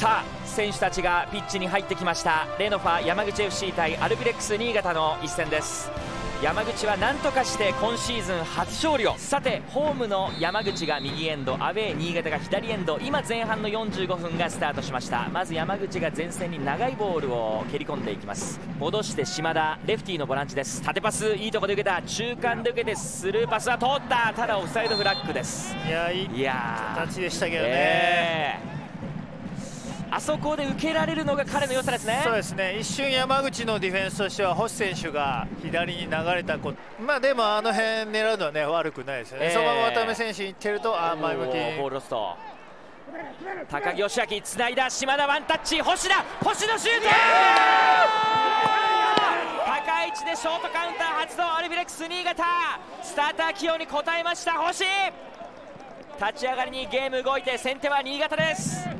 さあ選手たちがピッチに入ってきました。レノファ山口 FC 対アルビレックス新潟の一戦です。山口は何とかして今シーズン初勝利を。さてホームの山口が右エンドアウェー新潟が左エンド。今前半の45分がスタートしました。まず山口が前線に長いボールを蹴り込んでいきます。戻して島田レフティーのボランチです。縦パスいいとこで受けた。中間で受けてスルーパスは通った。ただオフサイドフラッグです。いやいい形でしたけどね、えーあそこで受けられるのが彼の良さですね。そうですね。一瞬山口のディフェンスとしては星選手が左に流れたこまあでもあの辺狙うのはね悪くないですよね、えー、そのまま渡辺選手に行ってるとあ前向き。ボールロスト。高木義明つないだ。島田ワンタッチ。星田星のシュート高い位置でショートカウンター発動アルビレックス新潟。スターター起用に応えました星。立ち上がりにゲーム動いて先手は新潟です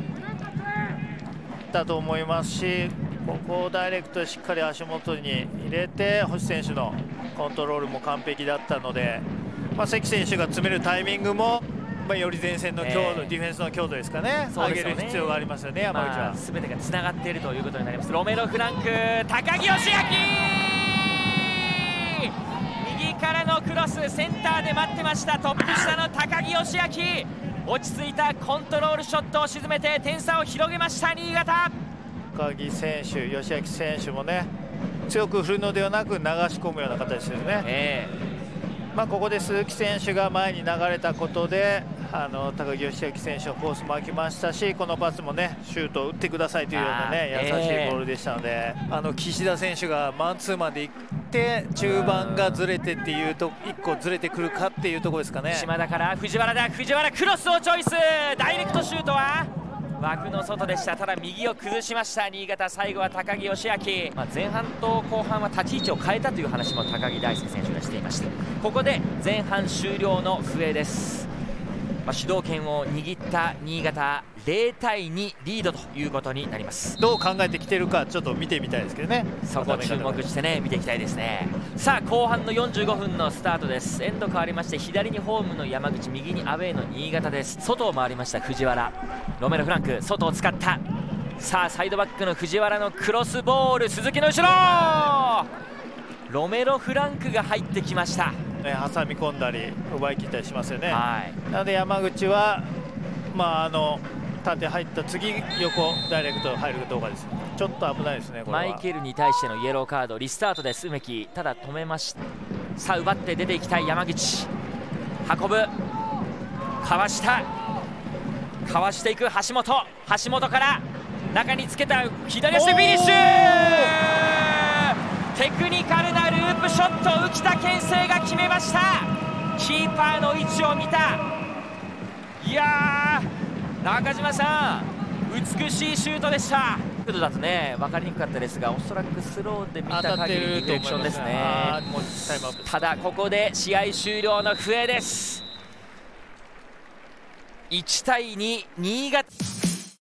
ったと思いますしここをダイレクトしっかり足元に入れて星選手のコントロールも完璧だったので、まあ、関選手が詰めるタイミングも、まあ、より前線の強度、えー、ディフェンスの強度ですかね、ね、上げる必要がありますよね、山口は、まあ、全てがつながっているということになります。ロメロ・フランク高木義明。右からのクロスセンターで待ってました。トップ下の高木義明落ち着いたコントロールショットを沈めて点差を広げました新潟。高木選手、吉明選手もね強く振るのではなく流し込むような形ですね、えー、まあ、ここで鈴木選手が前に流れたことであの高木義明選手のコースも空きましたしこのパスもねシュートを打ってくださいというようなね優しいボールでしたので、えー、あの岸田選手がマンツーマンでって中盤がずれてっていうと1個ずれてくるかっていうところですかね。島田から藤原だ藤原クロスをチョイス。ダイレクトシュートは枠の外でした。ただ右を崩しました。新潟最後は高木義明、まあ、前半と後半は立ち位置を変えたという話も高木大輔選手がしていました。ここで前半終了の笛ですまあ、主導権を握った新潟0対2リードということになります。どう考えてきてるかちょっと見てみたいですけどね。そこ注目してね見ていきたいですね。さあ後半の45分のスタートです。エンド変わりまして左にホームの山口右にアウェーの新潟です。外を回りました藤原。ロメロフランク外を使った。さあサイドバックの藤原のクロスボール。鈴木の後ろ!ロメロフランクが入ってきましたね、挟み込んだり奪い切ったりしますよね、はい、なので山口は、まあ、あの縦入った次横ダイレクト入るかどうかです。ちょっと危ないですねマイケルに対してのイエローカードリスタートです梅木。ただ止めました。さあ奪って出ていきたい山口。運ぶ。かわした。かわしていく橋本。橋本から中につけた左足でフィニッシュテクニカルなループショット浮田健生が決めました。キーパーの位置を見た。いや中島さん美しいシュートでした。角度だとね分かりにくかったですがおそらくスローで見た限りディフレクションですね。ただここで試合終了の笛です。1対2新潟